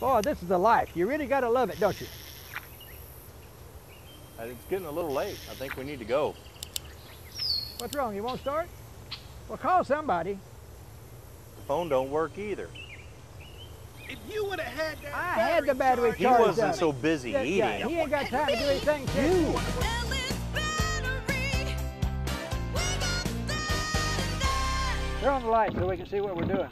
Boy, this is the life. You really gotta love it, don't you? Uh, it's getting a little late. I think we need to go. What's wrong? You won't start? Well, call somebody. The phone don't work either. If you would have had that I had the battery He wasn't up. so busy Yeah, yeah, he ain't got time to do anything. You. Turn on the light so we can see what we're doing.